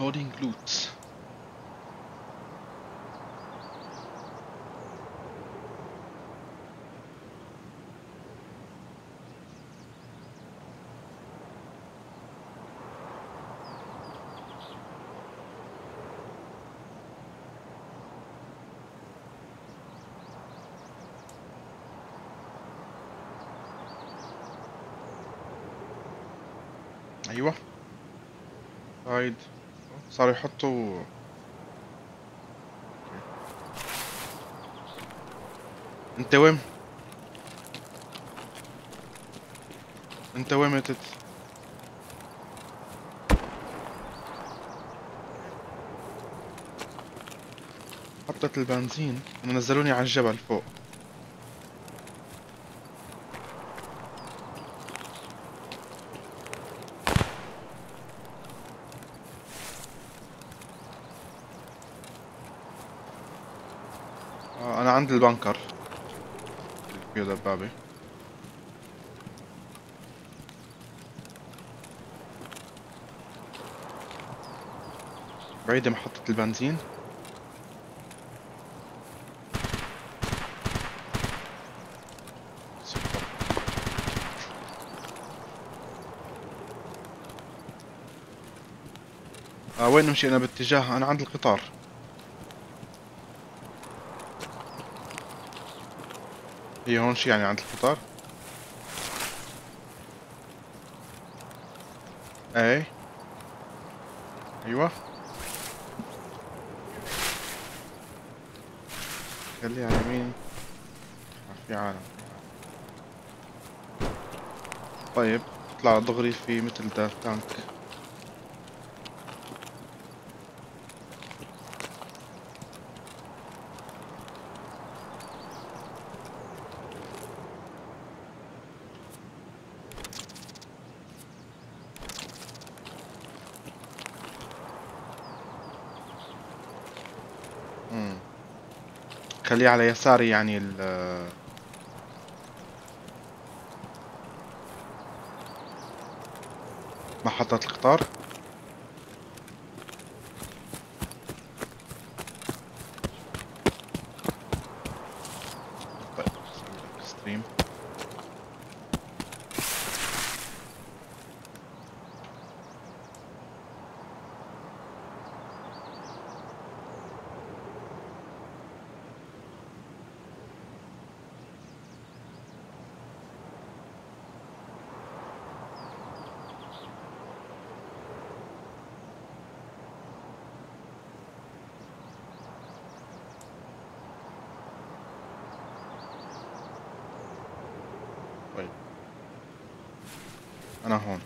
Loading loot. Ahí va. Alright. صاروا يحطوا انت وين؟ انت وين متت حطت البنزين ونزلوني على الجبل فوق آه، أنا عند البنكر. فيه دبابة بعيدة محطة البنزين. آه وين نمشي أنا باتجاه؟ أنا عند القطار. هي هون شي يعني عند القطار اي أيوه. خلي على يمين آه، في عالم. طيب اطلع دغري في مثل ده تانك. خليه على يساري يعني ال محطة القطار طيب ستريم طيب أنا هون.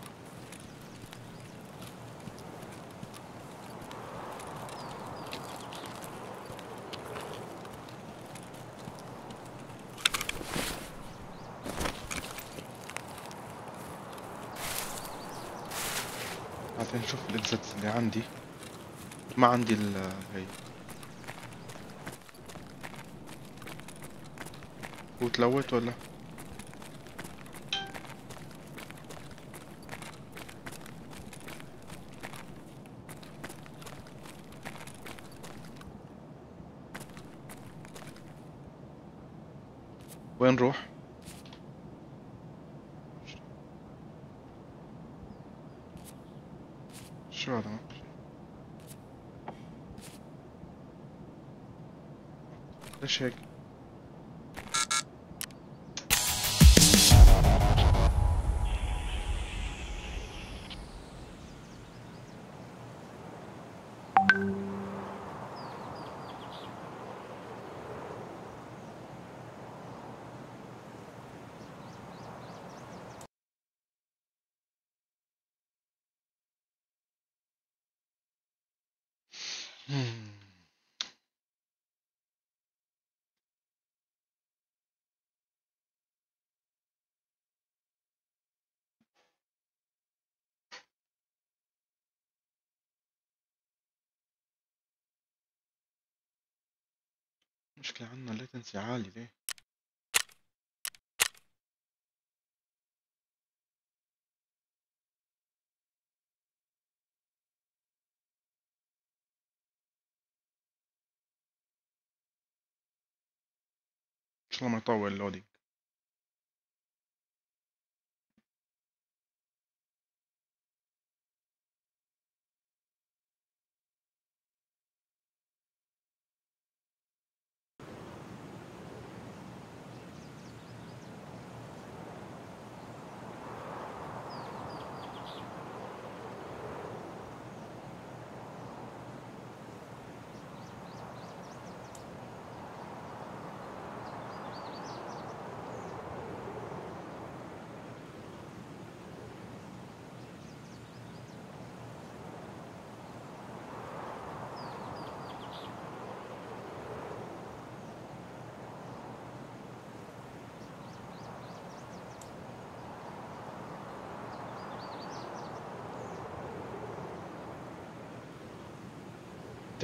بعدين نشوف الاكزتس اللي عندي. ما عندي ال هي وتلوت ولا؟ نروح؟ شو هذا؟ ليش هيك؟ المشكلة عندنا latency عالي ليه؟ إن شاء الله ما يطول اللودينج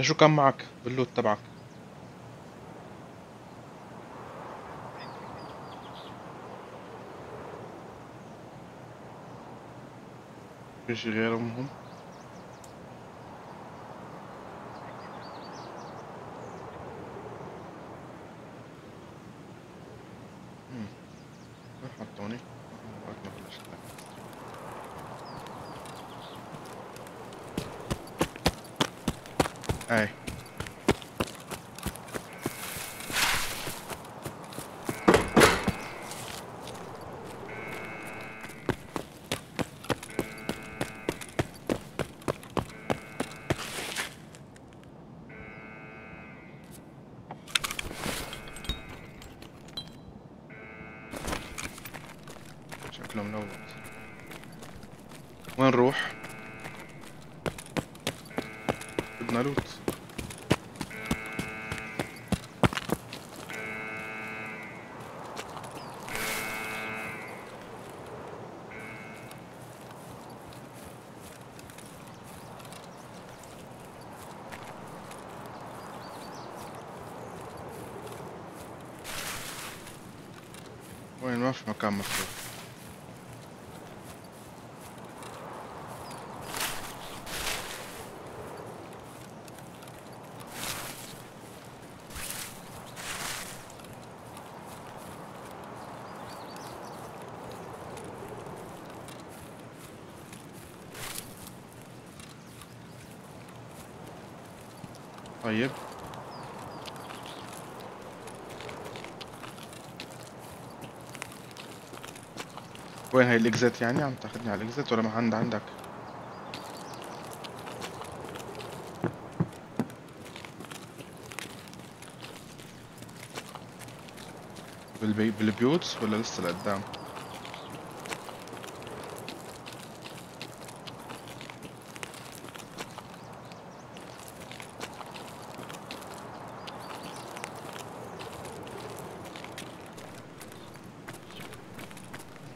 أنت شو كان معك باللوت تبعك؟ في شي غيرهم هم اي شكله ملوث وين نروح؟ بدنا لوت وين ما في مكان طيب. وين هاي الاكزت يعني؟ عم تاخذني على الاكزت ولا ما عند عندك؟ بالبي... بالبيوت ولا لسه لقدام؟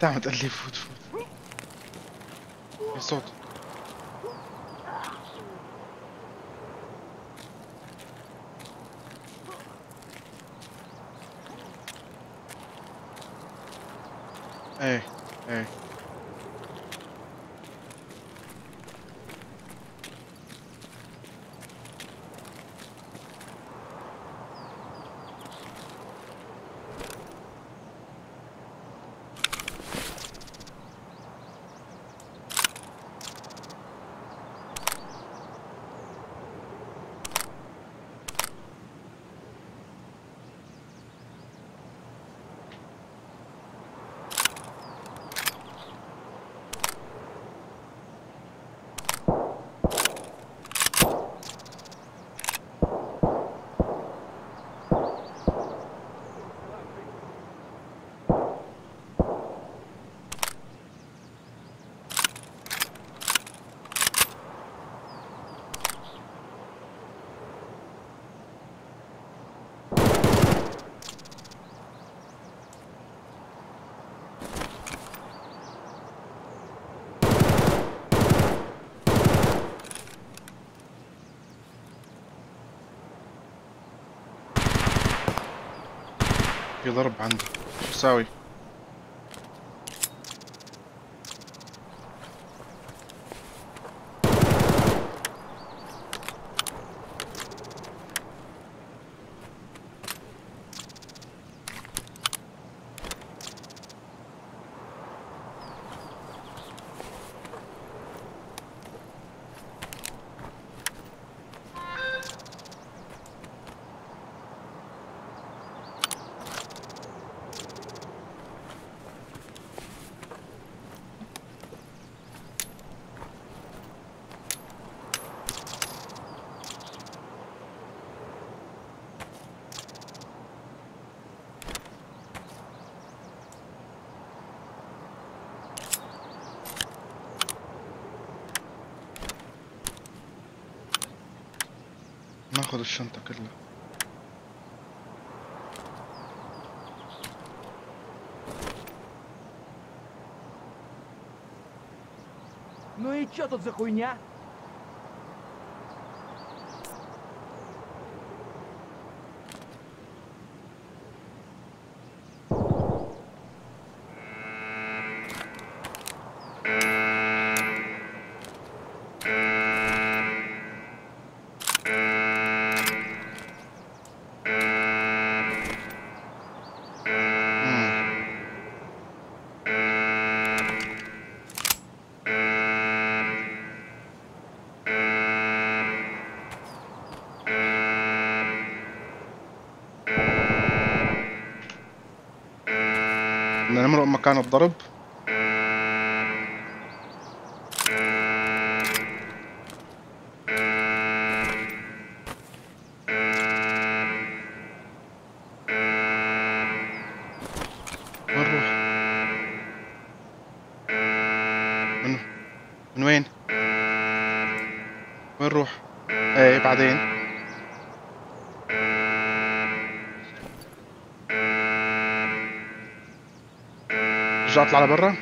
انت عم تقول لي فوت فوت. في صوت. إيه إيه. في ضرب عندي. شو اساوي خذ الشنطة كلها Ну и чё тут за хуйня? مكان الضرب من وين؟ وين نروح؟ إيه بعدين رجع اطلع لبرا وين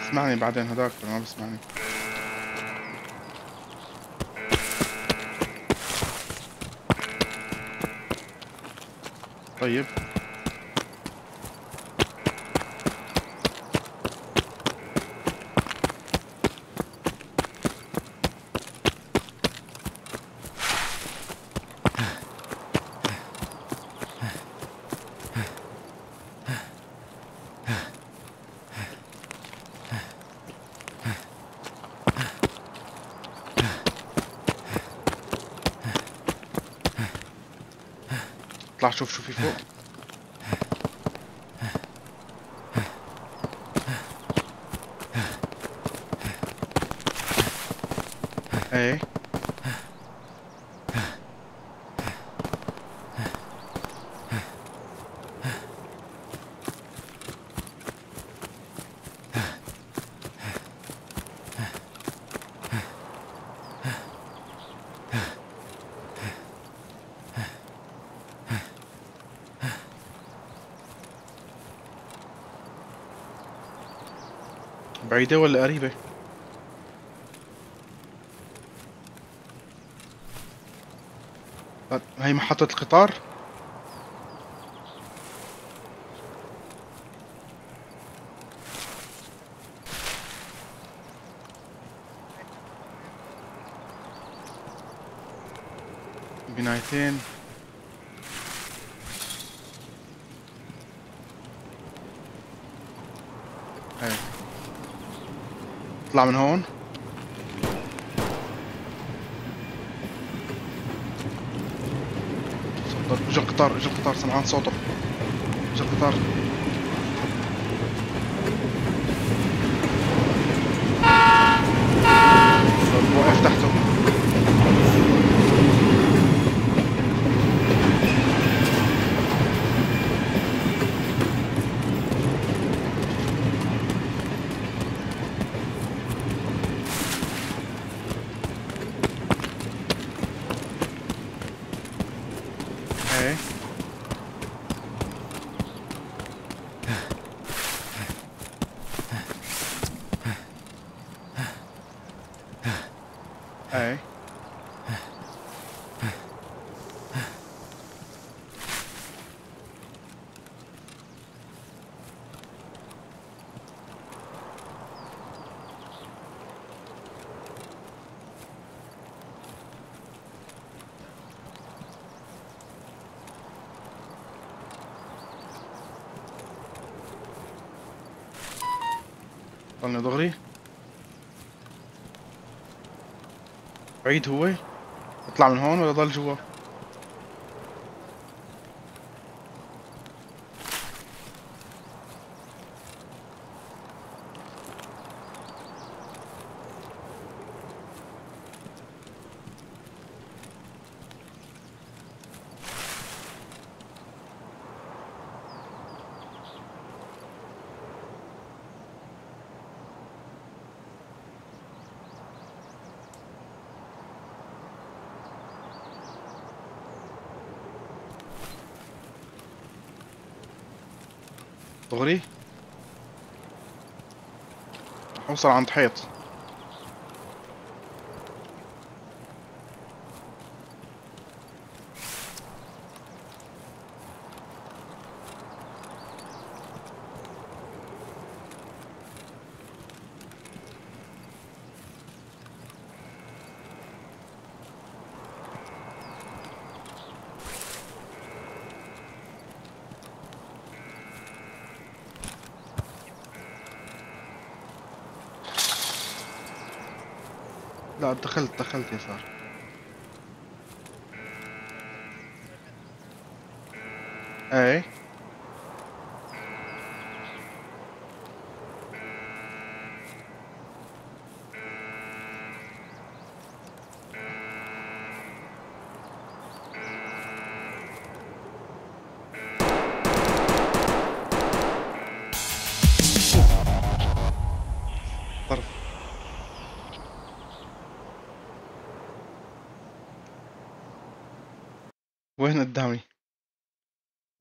اسمعني بعدين هداك ما بسمعني؟ طيب. اطلع شوف شو في فوق إيه بعيدة ولا قريبة؟ طب هي محطة القطار؟ بنايتين اطلع من هون؟ اجى القطار اجى القطار سمعان صوته. اجى القطار طب وقف تحته إيه إيه ضلني دغري. بعيد هو. اطلع من هون ولا ضل جوا؟ دغري. رح اوصل عند حيط. لا دخلت دخلت يسار إيه؟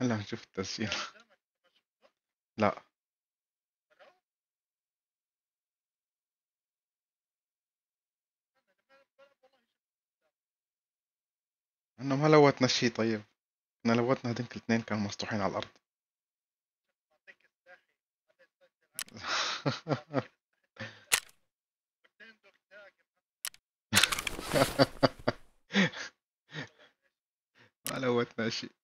هلا نشوف التسجيل. لا. إنه ما لوتنا شي طيب. إحنا لوتنا هذيك الاثنين كانوا مسطوحين على الأرض. ما لوتنا شي.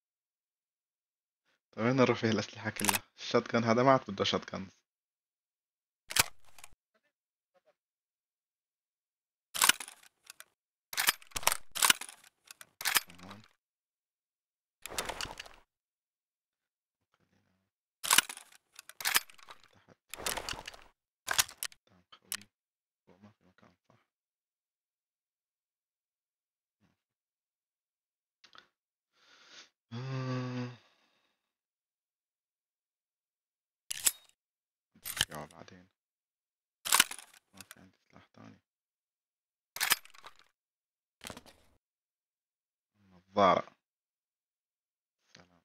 طيب وين نرفه الأسلحة كلها. الشات جان هذا ما عاد بده شات يا بعدين. ما في عندي سلاح تاني نظارة سلام.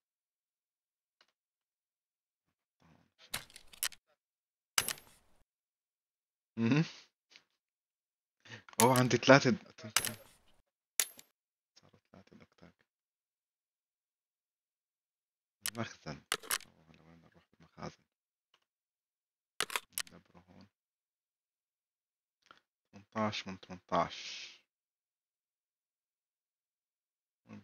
اوه عندي ثلاثة صاروا ثلاثة دكتاك المخزن أوه، هلا وين نروح بالمخازن ندبره هون 18 من 18 وين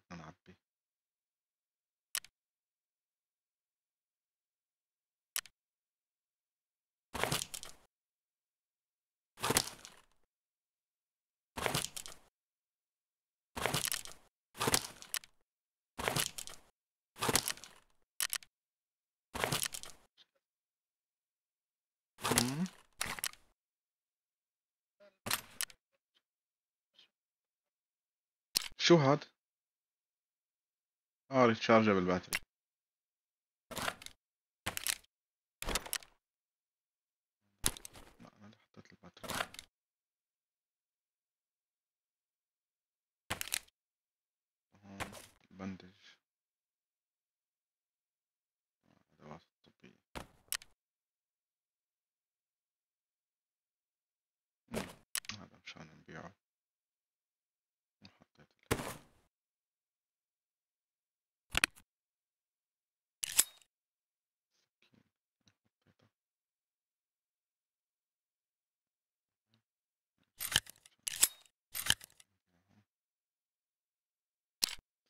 شو هاد؟ آه ريتشارجبل باتري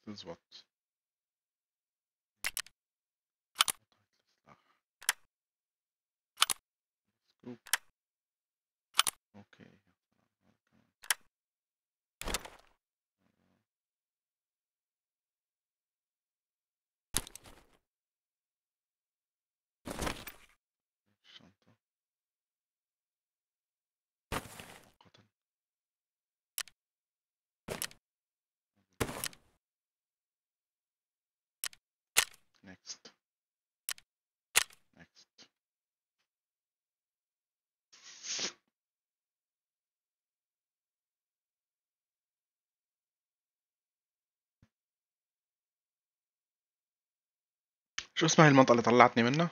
This is what. Next next شو اسمها المنطقة اللي طلعتني منها؟